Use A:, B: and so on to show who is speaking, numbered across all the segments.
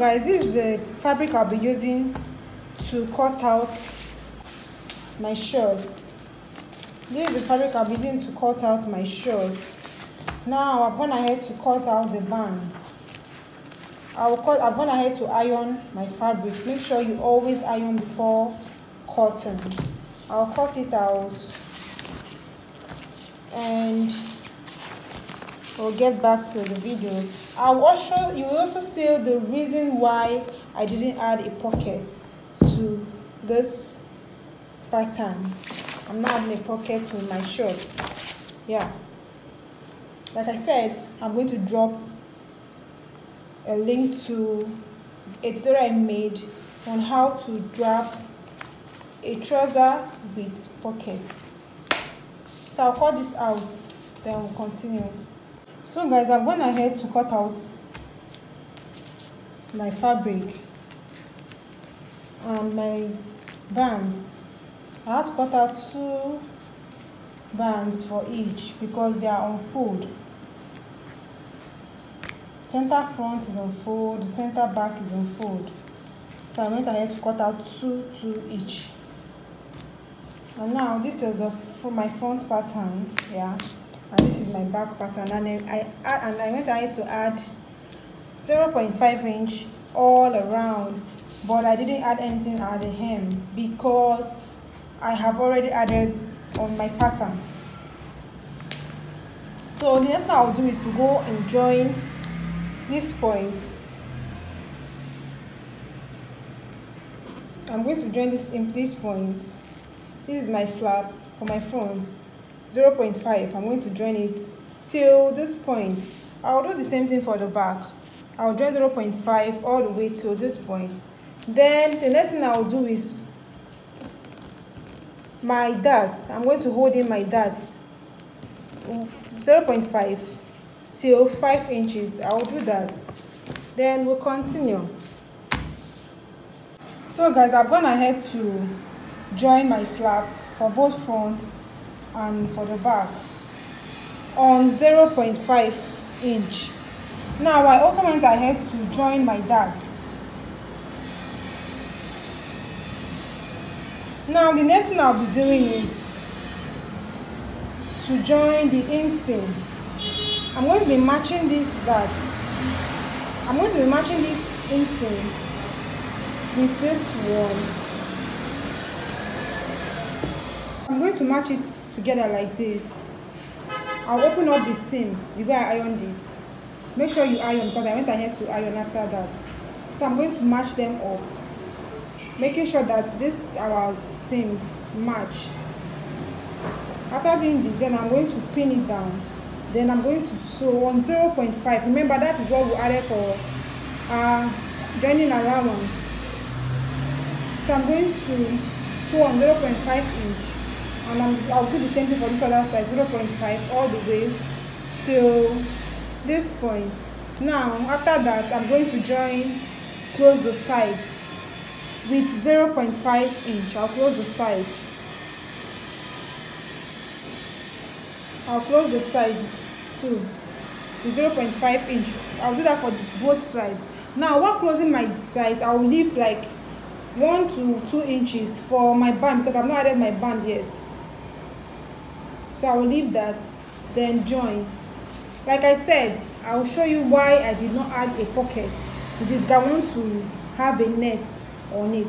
A: guys this is the fabric i'll be using to cut out my shorts this is the fabric i'll be using to cut out my shorts now i've gone ahead to cut out the bands. I'll cut i've gone ahead to iron my fabric. Make sure you always iron before cutting. I'll cut it out. And we'll get back to the video. I'll also you will also see the reason why i didn't add a pocket to this pattern. I'm not adding a pocket to my shorts. Yeah. Like i said i'm going to drop a link to a tutorial i made on how to draft a trouser with pockets. So i'll cut this out then we'll continue so guys i've gone ahead to cut out my fabric and my bands. I have to cut out two bands for each because they are on fold. Center front is on fold the center back is on fold. So i went ahead to cut out two two each. And now this is the for my front pattern yeah and this is my back pattern. And I, I and I went ahead to add 0.5 inch all around. But I didn't add anything at the hem because I have already added on my pattern. So the next thing I'll do is to go and join this point. I'm going to join this in this point. This is my flap for my front 0.5 i'm going to join it till this point. I'll do the same thing for the back. I'll join 0.5 all the way till this point. Then the next thing i'll do is my dart i'm going to hold in my dart 0.5 till 5 inches. I'll do that. Then we'll continue. So guys i've gone ahead to join my flap for both front and for the back on 0.5 inch. Now i also went ahead to join my dart now the next thing i'll be doing is to join the inseam i'm going to be matching this dart i'm going to be matching this inseam with this one. I'm going to match it together like this. I'll open up the seams the way I ironed it. Make sure you iron because I went ahead to iron after that. So I'm going to match them up. Making sure that this our seams match. After doing this, then I'm going to pin it down. Then I'm going to sew on 0.5. Remember that is what we added for uh, joining allowance. So I'm going to sew on 0.5 inch and I'm, I'll do the same thing for this other side 0.5 all the way till this point. Now after that I'm going to join close the sides with 0.5 inch. I'll close the sides. I'll close the sides too with 0.5 inch. I'll do that for both sides. Now while closing my sides I'll leave like one to two inches for my band because I've not added my band yet so I will leave that then join. Like I said I will show you why I did not add a pocket to this I want to have a net on it.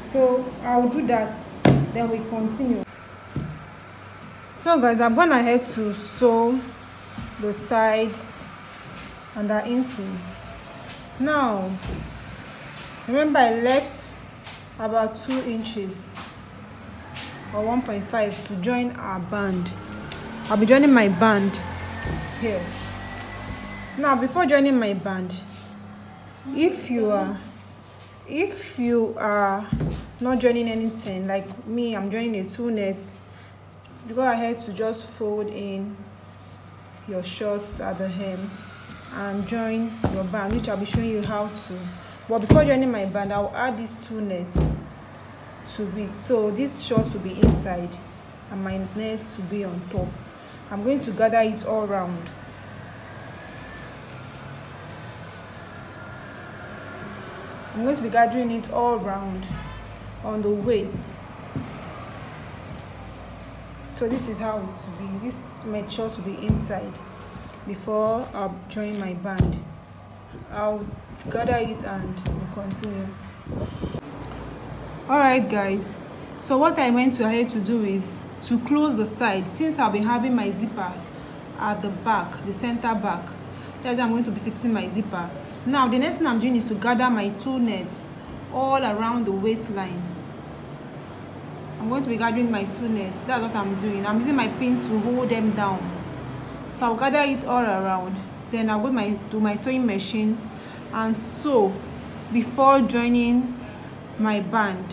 A: So I will do that then we continue. So guys I've gone ahead to sew the sides and the inseam. Now remember I left about two inches or 1.5 to join our band. I'll be joining my band here. Now before joining my band if you are if you are not joining anything like me i'm joining a two net go ahead to just fold in your shorts at the hem and join your band which i'll be showing you how to. But before joining my band i'll add these two nets to it so these shorts will be inside and my net will be on top. I'm going to gather it all round. I'm going to be gathering it all around on the waist. So this is how it will be. This made sure will be inside before I'll join my band. I'll gather it and continue alright guys. So what I went ahead to do is to close the side. Since I'll be having my zipper at the back the center back that's I'm going to be fixing my zipper. Now the next thing I'm doing is to gather my two nets all around the waistline. I'm going to be gathering my two nets. That's what I'm doing. I'm using my pins to hold them down. So I'll gather it all around. Then I'll go my to my sewing machine. And sew before joining my band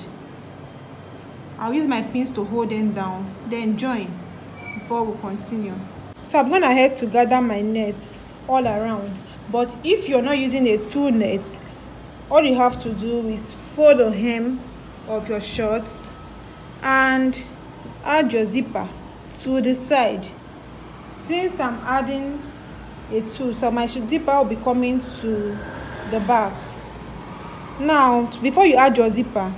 A: I'll use my pins to hold them down then join before we continue. So I'm going ahead to gather my nets all around but if you're not using a two net all you have to do is fold the hem of your shorts and add your zipper to the side. Since i'm adding a two so my zipper will be coming to the back. Now before you add your zipper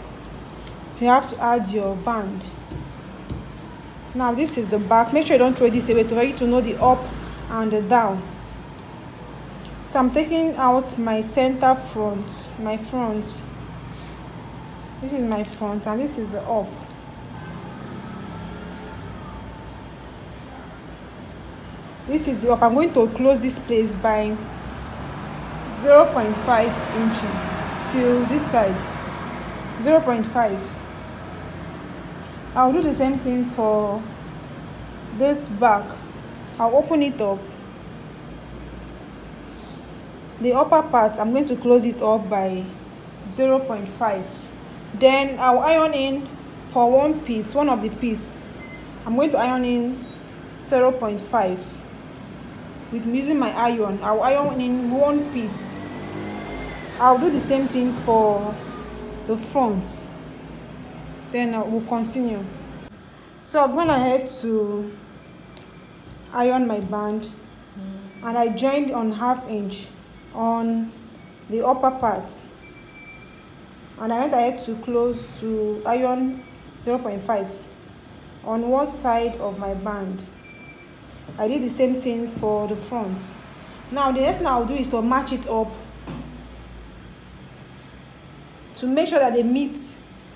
A: you have to add your band. Now this is the back. Make sure you don't throw this away for you to know the up and the down. So i'm taking out my center front my front. This is my front and this is the up. This is the up. I'm going to close this place by 0 0.5 inches to this side. 0 0.5 i'll do the same thing for this back. I'll open it up. The upper part i'm going to close it up by 0 0.5 then i'll iron in for one piece one of the piece. I'm going to iron in 0 0.5 with using my iron i'll iron in one piece. I'll do the same thing for the front then uh, I will continue. So i'm going ahead to iron my band mm. and i joined on half inch on the upper part. And I went ahead to close to iron 0.5 on one side of my band. I did the same thing for the front. Now the next thing I'll do is to match it up to make sure that they meet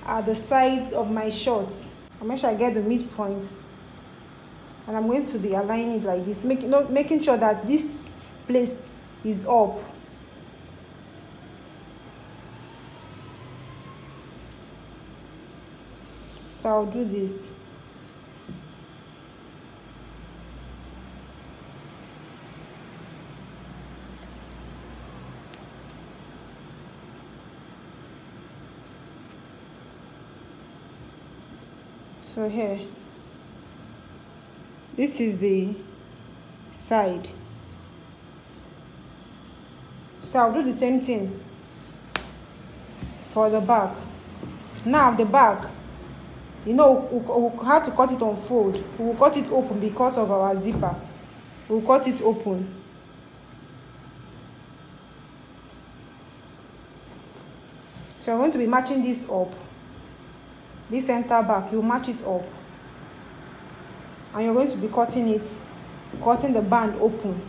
A: at the side of my shorts. I'll make sure I get the midpoint. And I'm going to be aligning it like this making, no, making sure that this place is up. So I'll do this so here this is the side. So I'll do the same thing for the back. Now the back you know we, we have to cut it on fold. We will cut it open because of our zipper. We'll cut it open. So I'm going to be matching this up this center back you match it up. And you're going to be cutting it cutting the band open.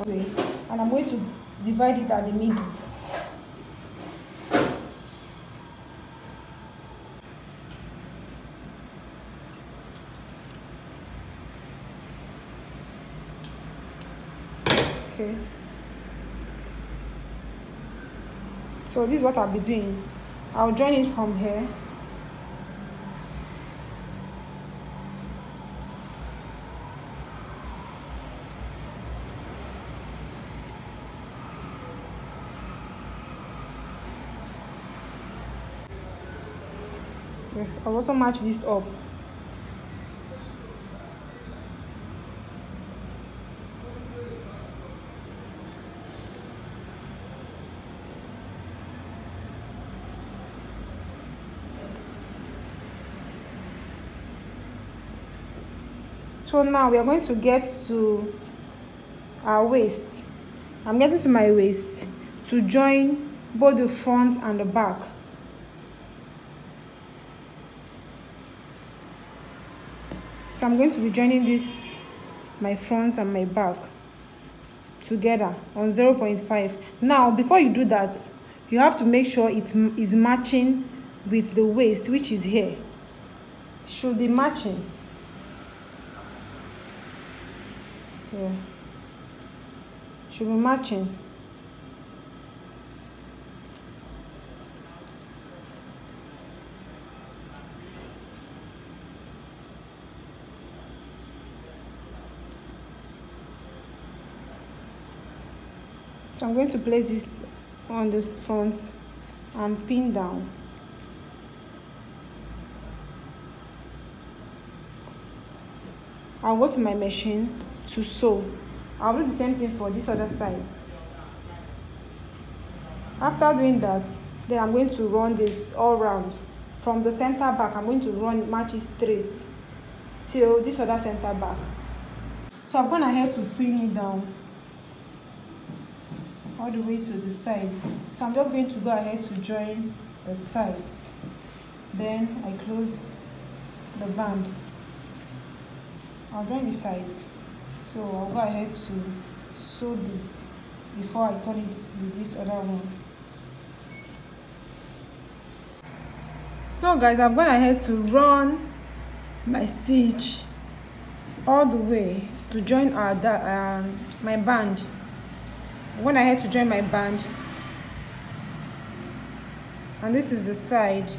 A: Okay. And I'm going to divide it at the middle. Okay. So this is what I'll be doing I'll join it from here. I'll also match this up so now we are going to get to our waist. I'm getting to my waist to join both the front and the back. So I'm going to be joining this my front and my back together on 0.5 now before you do that you have to make sure it is matching with the waist which is here. Should be matching yeah. Should be matching. So I'm going to place this on the front and pin down. I'll go to my machine to sew I'll do the same thing for this other side. After doing that then I'm going to run this all round. From the center back I'm going to run match it straight till this other center back. So I'm going ahead to pin it down all the way to the side. So I'm just going to go ahead to join the sides. Then I close the band. I'll join the sides so I'll go ahead to sew this before I turn it with this other one. So guys I've gone ahead to run my stitch all the way to join our um, my band. When I had to join my band and this is the side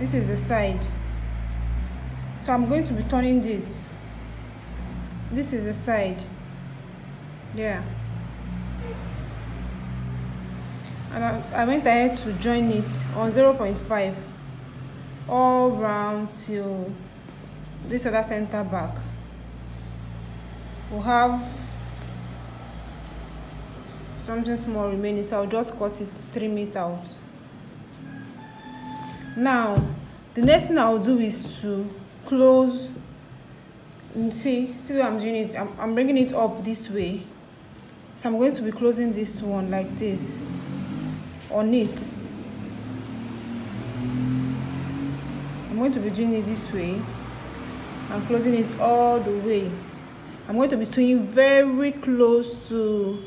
A: this is the side. So I'm going to be turning this this is the side. Yeah. And I, I went ahead to join it on 0.5 all round till this other center back. We'll have something small remaining so I'll just cut it trim it out. Now the next thing I'll do is to close Mm, see see where I'm doing it. I'm, I'm bringing it up this way. So I'm going to be closing this one like this. On it. I'm going to be doing it this way and closing it all the way. I'm going to be sewing very close to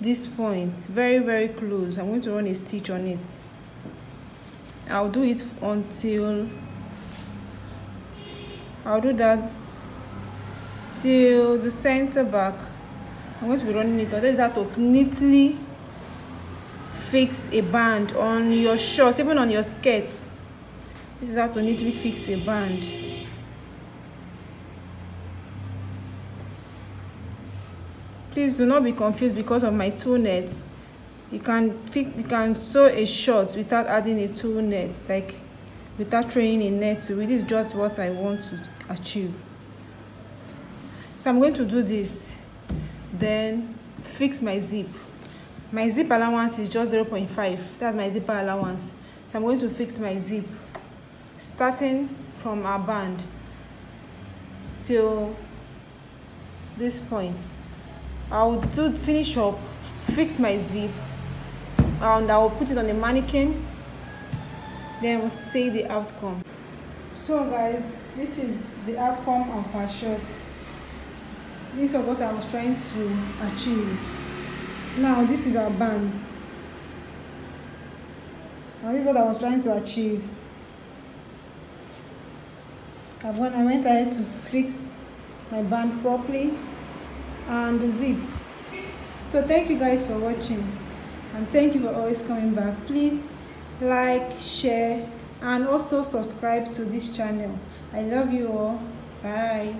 A: this point. Very very close. I'm going to run a stitch on it. I'll do it until i'll do that till the center back. I'm going to be running it that is how to neatly fix a band on your shorts even on your skirt this is how to neatly fix a band. Please do not be confused because of my two nets. You can fit you can sew a short without adding a two net like without throwing a net to it. Is just what i want to achieve so i'm going to do this then fix my zip my zip allowance is just 0.5 that's my zipper allowance so i'm going to fix my zip starting from our band till this point I'll do finish up, fix my zip, and I'll put it on the mannequin. Then we'll see the outcome. So guys, this is the outcome of our shirt. This was what I was trying to achieve. Now this is our band. Now this is what I was trying to achieve. I went, I went ahead to fix my band properly and the zip so thank you guys for watching and thank you for always coming back please like share and also subscribe to this channel i love you all bye